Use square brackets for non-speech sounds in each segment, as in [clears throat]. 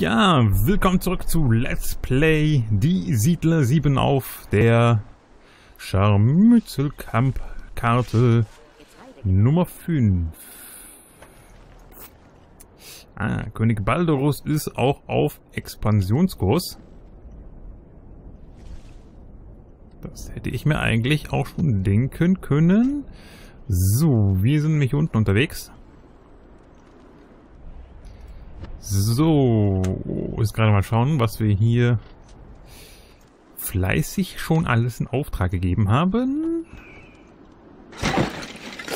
Ja, willkommen zurück zu Let's Play Die Siedler 7 auf der Scharmützelkamp-Karte Nummer 5. Ah, König Baldorus ist auch auf Expansionskurs. Das hätte ich mir eigentlich auch schon denken können. So, wir sind nämlich unten unterwegs. So, jetzt gerade mal schauen, was wir hier fleißig schon alles in Auftrag gegeben haben.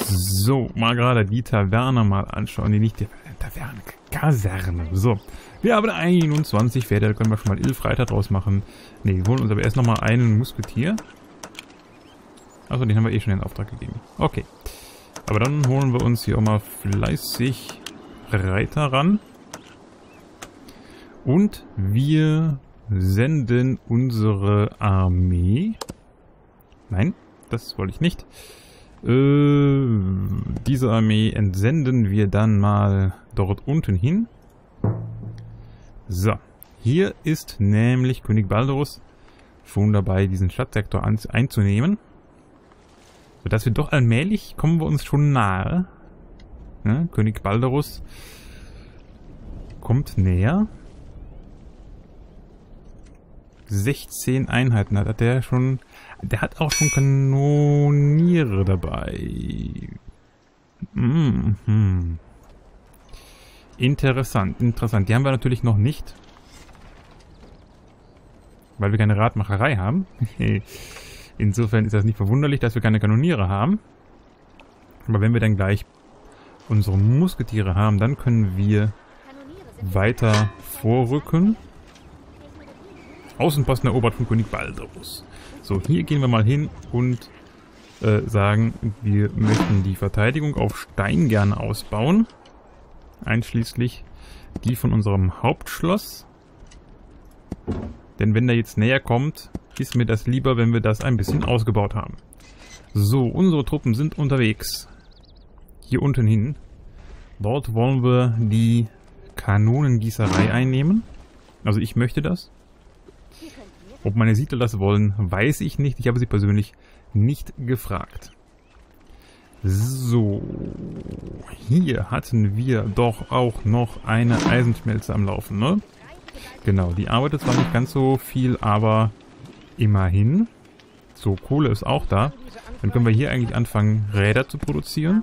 So, mal gerade die Taverne mal anschauen. Nee, nicht die Taverne, Kaserne. So, wir haben 21 Pferde, da können wir schon mal Ilfreiter draus machen. Ne, wir holen uns aber erst nochmal einen Musketier. Achso, den haben wir eh schon in Auftrag gegeben. Okay. Aber dann holen wir uns hier auch mal fleißig Reiter ran. Und wir senden unsere Armee. Nein, das wollte ich nicht. Äh, diese Armee entsenden wir dann mal dort unten hin. So, hier ist nämlich König Baldurus schon dabei, diesen Stadtsektor einzunehmen. Sodass wir doch allmählich kommen wir uns schon nahe. Ja, König Baldurus kommt näher. 16 Einheiten hat, der schon. Der hat auch schon Kanoniere dabei. Mhm. Interessant, interessant. Die haben wir natürlich noch nicht. Weil wir keine Radmacherei haben. [laughs] Insofern ist das nicht verwunderlich, dass wir keine Kanoniere haben. Aber wenn wir dann gleich unsere Musketiere haben, dann können wir weiter vorrücken. Außenposten erobert von König Baldurus. So, hier gehen wir mal hin und äh, sagen, wir möchten die Verteidigung auf Stein gerne ausbauen. Einschließlich die von unserem Hauptschloss. Denn wenn der jetzt näher kommt, ist mir das lieber, wenn wir das ein bisschen ausgebaut haben. So, unsere Truppen sind unterwegs. Hier unten hin. Dort wollen wir die Kanonengießerei einnehmen. Also ich möchte das. Ob meine Siedler das wollen, weiß ich nicht. Ich habe sie persönlich nicht gefragt. So, hier hatten wir doch auch noch eine Eisenschmelze am Laufen, ne? Genau, die arbeitet zwar nicht ganz so viel, aber immerhin. So, Kohle ist auch da. Dann können wir hier eigentlich anfangen, Räder zu produzieren.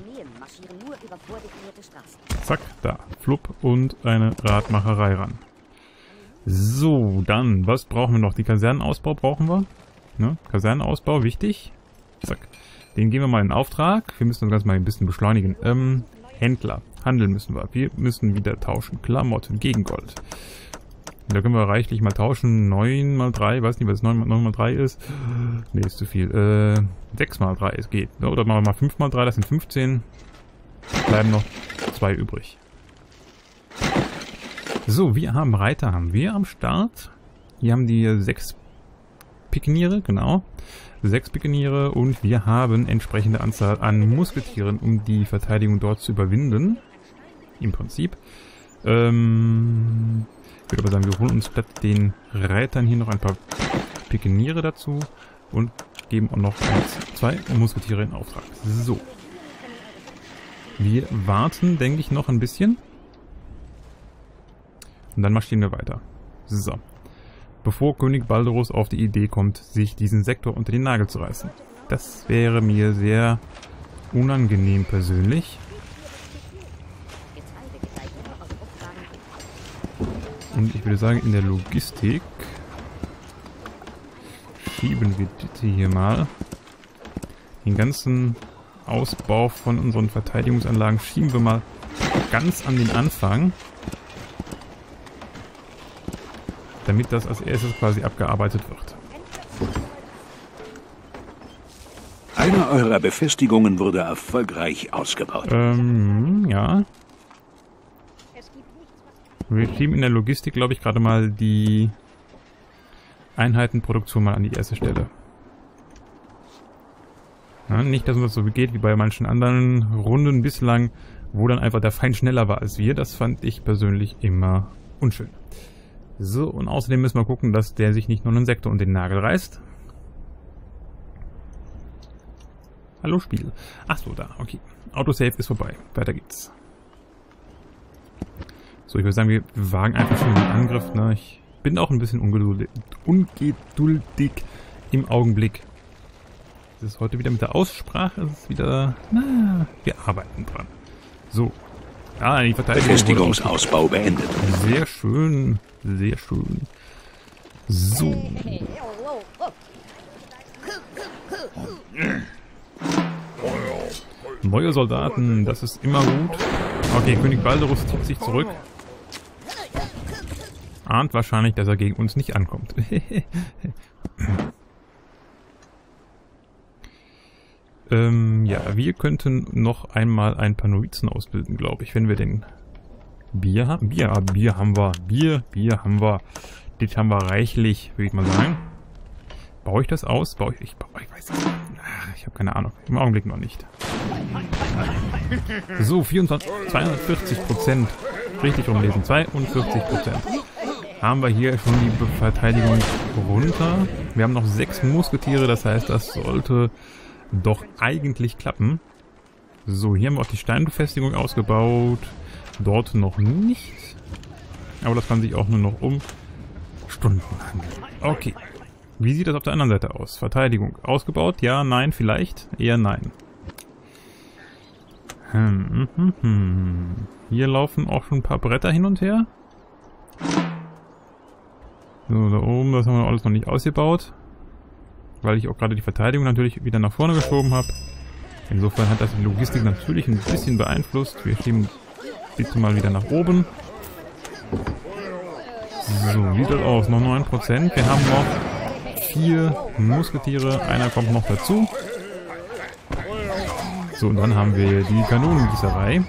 Zack, da, flupp und eine Radmacherei ran. So, dann, was brauchen wir noch? Die Kasernenausbau brauchen wir. Ne? Kasernenausbau, wichtig. Zack. Den geben wir mal in Auftrag. Wir müssen das Ganze mal ein bisschen beschleunigen. Ähm, Händler. Handeln müssen wir. Wir müssen wieder tauschen. Klamotten gegen Gold. Da können wir reichlich mal tauschen. 9 mal 3, weiß nicht, was 9 mal, 9 mal 3 ist. Ne, ist zu viel. Äh, 6 mal 3, es geht. Oder machen wir mal 5 mal 3, das sind 15. Bleiben noch 2 übrig. So, wir haben Reiter, haben wir am Start. Hier haben die sechs Pikeniere, genau. Sechs Pikeniere und wir haben entsprechende Anzahl an Musketieren, um die Verteidigung dort zu überwinden. Im Prinzip. Ähm, ich würde aber sagen, wir holen uns statt den Reitern hier noch ein paar Pikeniere dazu und geben auch noch zwei Musketiere in Auftrag. So. Wir warten, denke ich, noch ein bisschen. Und dann marschieren wir weiter. So. Bevor König Baldurus auf die Idee kommt, sich diesen Sektor unter den Nagel zu reißen. Das wäre mir sehr unangenehm persönlich. Und ich würde sagen, in der Logistik schieben wir bitte hier mal den ganzen Ausbau von unseren Verteidigungsanlagen schieben wir mal ganz an den Anfang. Damit das als erstes quasi abgearbeitet wird. Eine eurer Befestigungen wurde erfolgreich ausgebaut. Ähm, ja. Wir schieben in der Logistik, glaube ich, gerade mal die Einheitenproduktion mal an die erste Stelle. Ja, nicht, dass uns das so geht wie bei manchen anderen Runden bislang, wo dann einfach der Feind schneller war als wir. Das fand ich persönlich immer unschön. So, und außerdem müssen wir gucken, dass der sich nicht nur einen Sektor und den Nagel reißt. Hallo Spiel. Ach so, da, okay. Autosave ist vorbei. Weiter geht's. So, ich würde sagen, wir wagen einfach schon den Angriff. Ne? Ich bin auch ein bisschen ungeduldig, ungeduldig im Augenblick. Das ist heute wieder mit der Aussprache. Es ist wieder... Na, wir arbeiten dran. So. Ah, die Verteidigung... Befestigungsausbau beendet. Sehr schön. Sehr schön. So. Neue Soldaten, das ist immer gut. Okay, König Baldurus zieht sich zurück. Ahnt wahrscheinlich, dass er gegen uns nicht ankommt. [laughs] ähm, ja, wir könnten noch einmal ein paar Novizen ausbilden, glaube ich, wenn wir den Bier haben. Bier, Bier haben wir. Bier, Bier haben wir. Das haben wir reichlich, würde ich mal sagen. Baue ich das aus? Baue ich, ich, baue, ich weiß nicht. Ich habe keine Ahnung. Im Augenblick noch nicht. [laughs] So, 24, 240 Prozent. Richtig umlesen. 42 Prozent. Haben wir hier schon die Verteidigung runter. Wir haben noch sechs Musketiere, das heißt, das sollte doch eigentlich klappen. So, hier haben wir auch die Steinbefestigung ausgebaut. Dort noch nicht. Aber das kann sich auch nur noch um Stunden handeln. Okay. Wie sieht das auf der anderen Seite aus? Verteidigung. Ausgebaut? Ja, nein, vielleicht? Eher nein. Hm, hm, hm. Hier laufen auch schon ein paar Bretter hin und her. So, da oben, das haben wir alles noch nicht ausgebaut. Weil ich auch gerade die Verteidigung natürlich wieder nach vorne geschoben habe. Insofern hat das die Logistik natürlich ein bisschen beeinflusst. Wir schieben bitte mal wieder nach oben. So, wie sieht das aus? Noch 9%. Wir haben noch vier Musketiere. Einer kommt noch dazu. So, und dann haben wir die Kanonengießerei.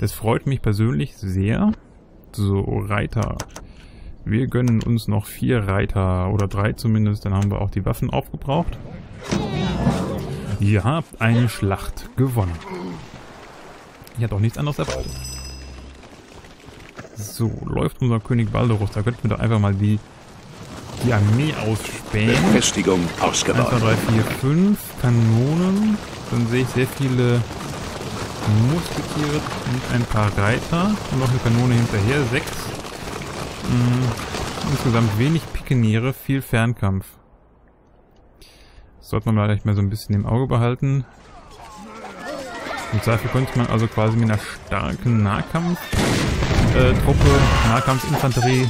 Das freut mich persönlich sehr. So, Reiter. Wir gönnen uns noch vier Reiter, oder drei zumindest, dann haben wir auch die Waffen aufgebraucht. Ihr habt eine Schlacht gewonnen. Ich hatte auch nichts anderes erwartet. So, läuft unser König Baldurus. Da könnten wir doch einfach mal die die Armee ausspähen. Befestigung ausgebaut. 1, 2, 3, 4, 5 Kanonen. Dann sehe ich sehr viele Musketiere und ein paar Reiter. Und noch eine Kanone hinterher. 6. Hm, insgesamt wenig Pikeniere, viel Fernkampf. Das sollte man vielleicht mal so ein bisschen im Auge behalten. Im Zweifel könnte man also quasi mit einer starken Nahkampf-Truppe, äh, Nahkampfinfanterie,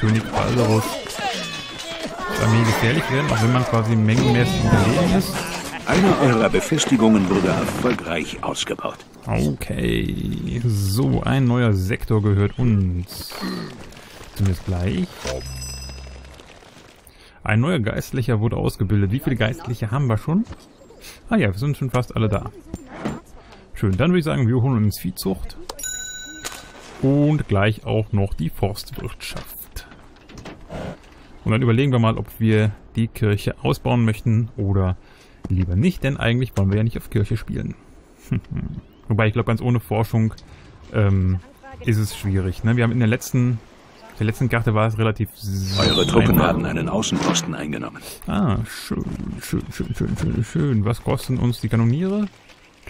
König Baldurus Armee gefährlich werden, auch wenn man quasi mengenmäßig unterlegen ist. Eine eurer Befestigungen wurde erfolgreich ausgebaut. Okay, so, ein neuer Sektor gehört uns. Zumindest gleich. Ein neuer Geistlicher wurde ausgebildet. Wie viele Geistliche haben wir schon? Ah ja, wir sind schon fast alle da. Schön, dann würde ich sagen, wir holen uns Viehzucht. Und gleich auch noch die Forstwirtschaft. Und dann überlegen wir mal, ob wir die Kirche ausbauen möchten oder lieber nicht, denn eigentlich wollen wir ja nicht auf Kirche spielen. [laughs] Wobei ich glaube, ganz ohne Forschung ähm, ist es schwierig. Ne? Wir haben in der letzten, der letzten Karte war es relativ Eure Truppen einfach. haben einen Außenposten eingenommen. Ah, schön, schön, schön, schön, schön, schön. Was kosten uns die Kanoniere?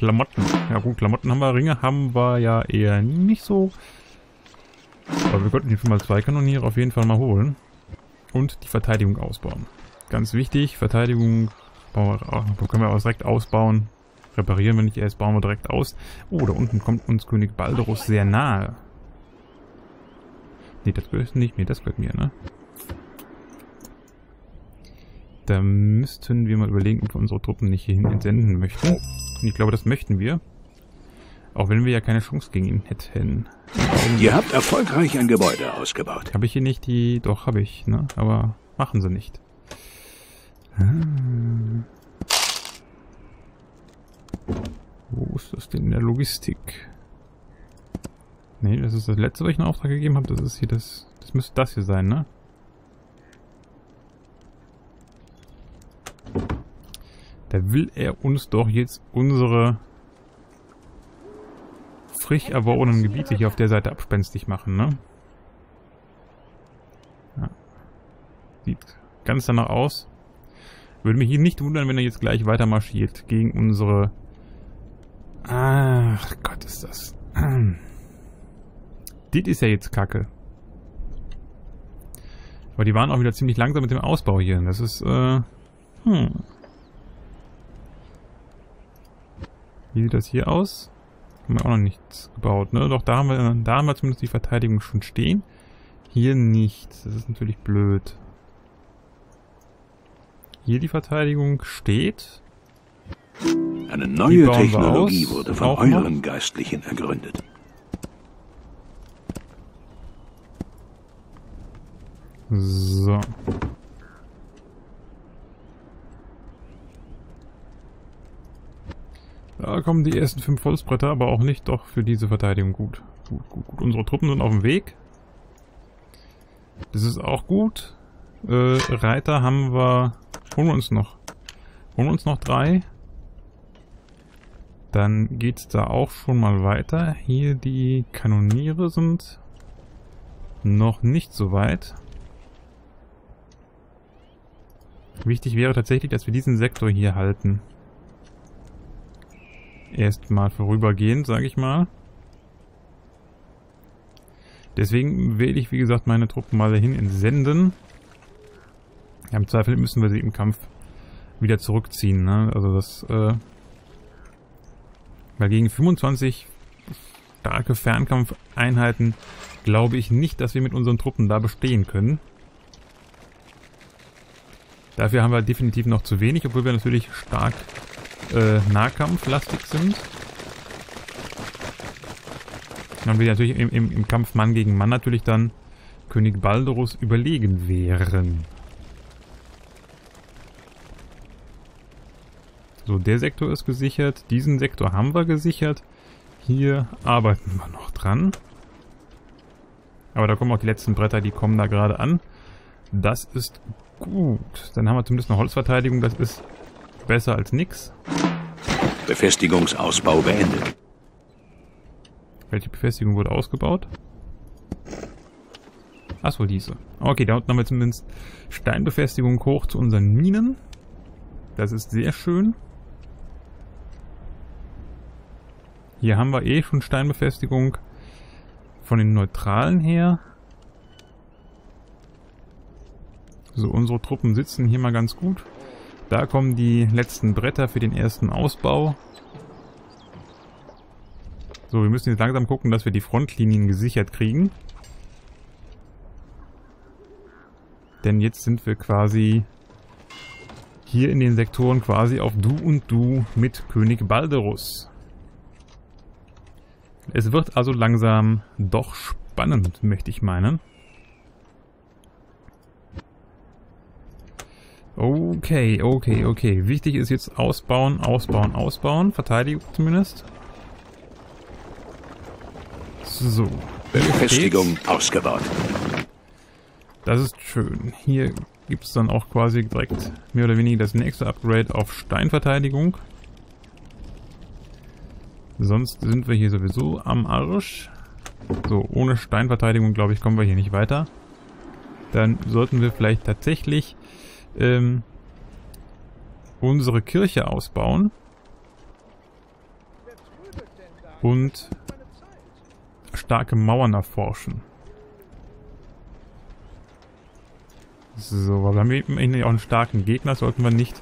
Klamotten. Ja gut, Klamotten haben wir, Ringe haben wir ja eher nicht so. Aber wir könnten mal zwei Kanoniere auf jeden Fall mal holen und die Verteidigung ausbauen. Ganz wichtig, Verteidigung können wir auch direkt ausbauen. Reparieren wir nicht erst, bauen wir direkt aus. Oh, da unten kommt uns König Baldurus sehr nahe. Ne, das gehört nicht mir, das gehört mir, ne? Da müssten wir mal überlegen, ob wir unsere Truppen nicht hierhin entsenden möchten. Und ich glaube, das möchten wir. Auch wenn wir ja keine Chance gegen ihn hätten. Ihr habt erfolgreich ein Gebäude ausgebaut. Habe ich hier nicht die... Doch, habe ich, ne? Aber machen sie nicht. Hm. Wo ist das denn in der Logistik? Ne, das ist das letzte, was ich in Auftrag gegeben habe. Das ist hier das... Das müsste das hier sein, ne? Da will er uns doch jetzt unsere frisch erworbenen Gebiete hier auf der Seite abspenstig machen, ne? Ja. Sieht ganz danach aus. Würde mich hier nicht wundern, wenn er jetzt gleich weiter marschiert gegen unsere... Ach Gott, ist das... [clears throat] Das ist ja jetzt kacke. Aber die waren auch wieder ziemlich langsam mit dem Ausbau hier. Das ist, äh... Hm. Wie sieht das hier aus? Haben wir auch noch nichts gebaut, ne? Doch, da haben wir, da haben wir zumindest die Verteidigung schon stehen. Hier nicht. Das ist natürlich blöd. Hier die Verteidigung steht. Eine neue Technologie wurde von euren noch. Geistlichen ergründet. So. Da kommen die ersten fünf Holzbretter, aber auch nicht doch für diese Verteidigung gut. Gut, gut, gut. Unsere Truppen sind auf dem Weg. Das ist auch gut. Äh, Reiter haben wir... Holen wir uns noch. Holen wir uns noch drei. Dann geht's da auch schon mal weiter. Hier die Kanoniere sind noch nicht so weit. Wichtig wäre tatsächlich, dass wir diesen Sektor hier halten erstmal vorübergehend, sage ich mal. Deswegen wähle ich, wie gesagt, meine Truppen mal dahin entsenden. Ja, Im Zweifel müssen wir sie im Kampf wieder zurückziehen. Ne? Also das, äh, weil gegen 25 starke Fernkampfeinheiten glaube ich nicht, dass wir mit unseren Truppen da bestehen können. Dafür haben wir definitiv noch zu wenig, obwohl wir natürlich stark äh, Nahkampflastig sind. Und wir natürlich im, im, im Kampf Mann gegen Mann natürlich dann König Balderus überlegen wären. So, der Sektor ist gesichert. Diesen Sektor haben wir gesichert. Hier arbeiten wir noch dran. Aber da kommen auch die letzten Bretter, die kommen da gerade an. Das ist gut. Dann haben wir zumindest eine Holzverteidigung. Das ist besser als nix. Befestigungsausbau beendet. Welche Befestigung wurde ausgebaut? Achso, diese. Okay, da unten haben wir zumindest Steinbefestigung hoch zu unseren Minen. Das ist sehr schön. Hier haben wir eh schon Steinbefestigung von den Neutralen her. So, unsere Truppen sitzen hier mal ganz gut. Da kommen die letzten Bretter für den ersten Ausbau. So, wir müssen jetzt langsam gucken, dass wir die Frontlinien gesichert kriegen. Denn jetzt sind wir quasi hier in den Sektoren quasi auf Du und Du mit König Balderus. Es wird also langsam doch spannend, möchte ich meinen. Okay, okay, okay. Wichtig ist jetzt ausbauen, ausbauen, ausbauen. Verteidigung zumindest. So. Befestigung ausgebaut. Das ist schön. Hier gibt es dann auch quasi direkt mehr oder weniger das nächste Upgrade auf Steinverteidigung. Sonst sind wir hier sowieso am Arsch. So, ohne Steinverteidigung, glaube ich, kommen wir hier nicht weiter. Dann sollten wir vielleicht tatsächlich ähm, unsere Kirche ausbauen. Und starke Mauern erforschen. So, aber wir haben eben auch einen starken Gegner, sollten wir nicht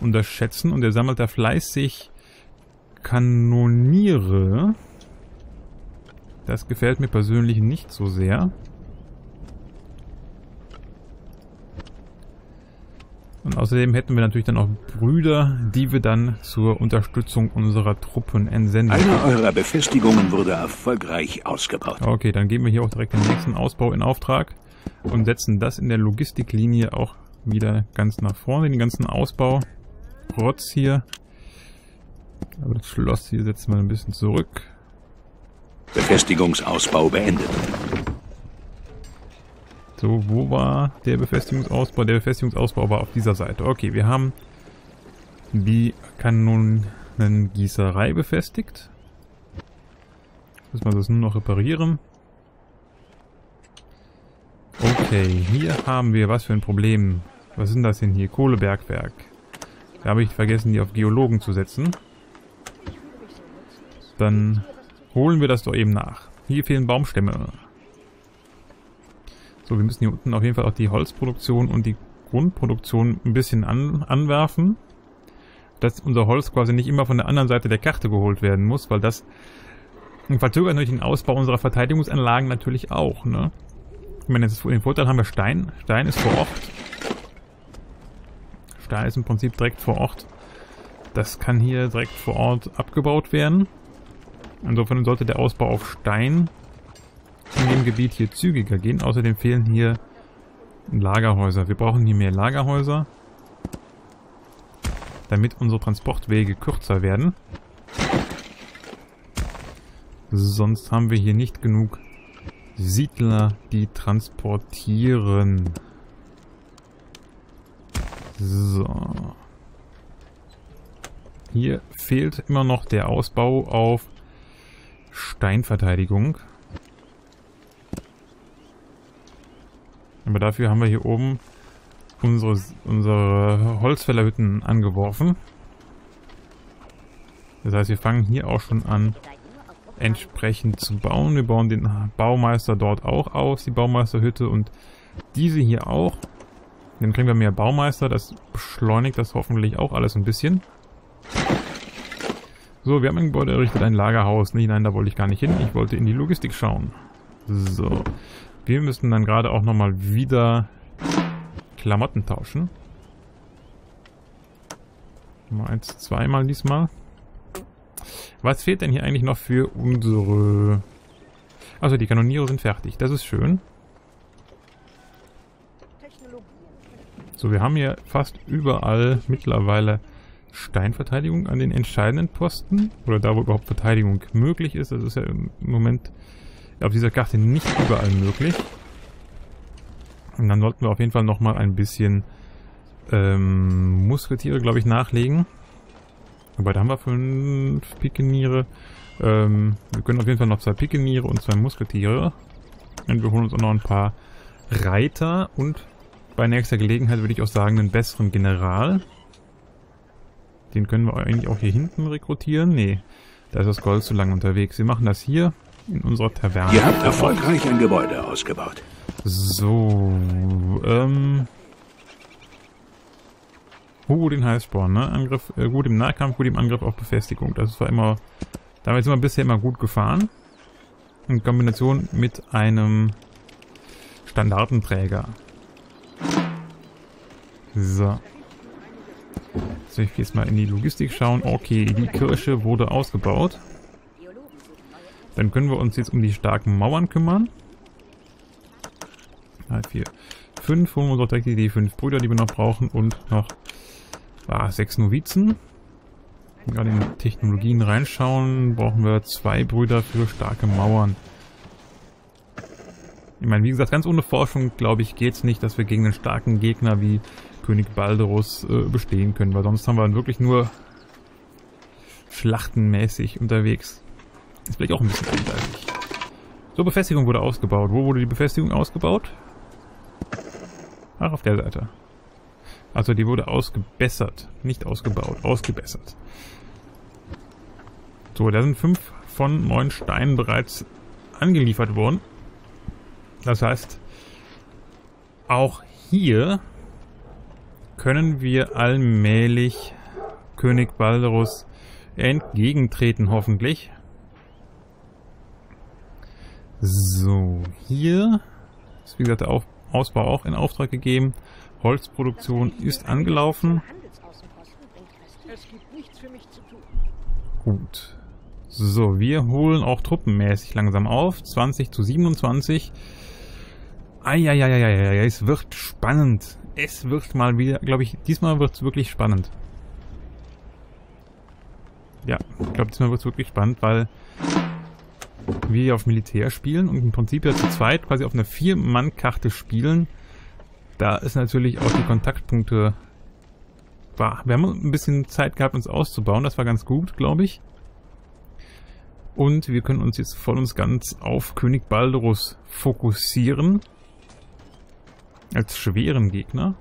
unterschätzen. Und er sammelt da fleißig Kanoniere. Das gefällt mir persönlich nicht so sehr. Außerdem hätten wir natürlich dann auch Brüder, die wir dann zur Unterstützung unserer Truppen entsenden. Eine eurer Befestigungen wurde erfolgreich ausgebaut. Okay, dann geben wir hier auch direkt den nächsten Ausbau in Auftrag und setzen das in der Logistiklinie auch wieder ganz nach vorne, den ganzen Ausbau. Rotz hier. Aber das Schloss hier setzen wir ein bisschen zurück. Befestigungsausbau beendet. So, wo war der Befestigungsausbau? Der Befestigungsausbau war auf dieser Seite. Okay, wir haben die Kanonengießerei befestigt. Müssen wir das nur noch reparieren. Okay, hier haben wir was für ein Problem. Was denn das denn hier? Kohlebergwerk. Da habe ich vergessen, die auf Geologen zu setzen. Dann holen wir das doch eben nach. Hier fehlen Baumstämme. So, wir müssen hier unten auf jeden Fall auch die Holzproduktion und die Grundproduktion ein bisschen an, anwerfen. Dass unser Holz quasi nicht immer von der anderen Seite der Karte geholt werden muss, weil das verzögert natürlich den Ausbau unserer Verteidigungsanlagen natürlich auch, ne? Ich meine, jetzt den Vorteil haben wir Stein. Stein ist vor Ort. Stein ist im Prinzip direkt vor Ort. Das kann hier direkt vor Ort abgebaut werden. Insofern sollte der Ausbau auf Stein in dem Gebiet hier zügiger gehen. Außerdem fehlen hier Lagerhäuser. Wir brauchen hier mehr Lagerhäuser, damit unsere Transportwege kürzer werden. Sonst haben wir hier nicht genug Siedler, die transportieren. So. Hier fehlt immer noch der Ausbau auf Steinverteidigung. Aber dafür haben wir hier oben unsere, unsere Holzfällerhütten angeworfen. Das heißt, wir fangen hier auch schon an, entsprechend zu bauen. Wir bauen den Baumeister dort auch aus, die Baumeisterhütte und diese hier auch. Dann kriegen wir mehr Baumeister, das beschleunigt das hoffentlich auch alles ein bisschen. So, wir haben ein Gebäude errichtet, ein Lagerhaus. Nee, nein, da wollte ich gar nicht hin. Ich wollte in die Logistik schauen. So. Wir müssen dann gerade auch nochmal wieder Klamotten tauschen. Mal eins, zweimal diesmal. Was fehlt denn hier eigentlich noch für unsere... Also die Kanoniere sind fertig. Das ist schön. So, wir haben hier fast überall mittlerweile Steinverteidigung an den entscheidenden Posten. Oder da, wo überhaupt Verteidigung möglich ist. Das ist ja im Moment auf dieser Karte nicht überall möglich. Und dann sollten wir auf jeden Fall nochmal ein bisschen ähm, Musketiere, glaube ich, nachlegen. Wobei, da haben wir fünf Pikeniere. Ähm, wir können auf jeden Fall noch zwei Pikeniere und zwei Musketiere. Und wir holen uns auch noch ein paar Reiter und bei nächster Gelegenheit würde ich auch sagen, einen besseren General. Den können wir eigentlich auch hier hinten rekrutieren. Nee, da ist das Gold zu lang unterwegs. Wir machen das hier in unserer Taverne. Ihr habt erfolgreich ein Gebäude ausgebaut. So, ähm... Gut in Heißsporn, ne? Angriff, äh, gut im Nahkampf, gut im Angriff auf Befestigung. Das war immer, damit sind wir bisher immer gut gefahren. In Kombination mit einem Standardenträger. So. Soll ich jetzt mal in die Logistik schauen? Okay, die Kirche wurde ausgebaut. Dann können wir uns jetzt um die starken Mauern kümmern. 3, 4, 5. Holen wir uns auch direkt die fünf Brüder, die wir noch brauchen. Und noch Ah, sechs Novizen. Gerade in Technologien reinschauen, brauchen wir zwei Brüder für starke Mauern. Ich meine, wie gesagt, ganz ohne Forschung, glaube ich, geht es nicht, dass wir gegen einen starken Gegner wie König Balderus äh, bestehen können, weil sonst haben wir wirklich nur schlachtenmäßig unterwegs. Ist vielleicht auch ein bisschen einseitig. So, Befestigung wurde ausgebaut. Wo wurde die Befestigung ausgebaut? Ach, auf der Seite. Also die wurde ausgebessert. Nicht ausgebaut, ausgebessert. So, da sind fünf von neun Steinen bereits angeliefert worden. Das heißt, auch hier können wir allmählich König Balderus entgegentreten, hoffentlich. So, hier ist wie gesagt der Ausbau auch in Auftrag gegeben. Holzproduktion ist angelaufen. Gut. So, wir holen auch truppenmäßig langsam auf. 20 zu 27. Eieieiei, es wird spannend. Es wird mal wieder, glaube ich, diesmal wird es wirklich spannend. Ja, ich glaube, diesmal wird es wirklich spannend, weil wir auf Militär spielen und im Prinzip ja zu zweit quasi auf einer Vier-Mann-Karte spielen da ist natürlich auch die Kontaktpunkte... War. Wir haben ein bisschen Zeit gehabt, uns auszubauen. Das war ganz gut, glaube ich. Und wir können uns jetzt voll und ganz auf König Baldurus fokussieren. Als schweren Gegner.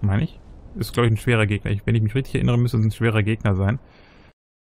Meine ich? Ist, glaube ich, ein schwerer Gegner. Wenn ich mich richtig erinnere, müsste es ein schwerer Gegner sein.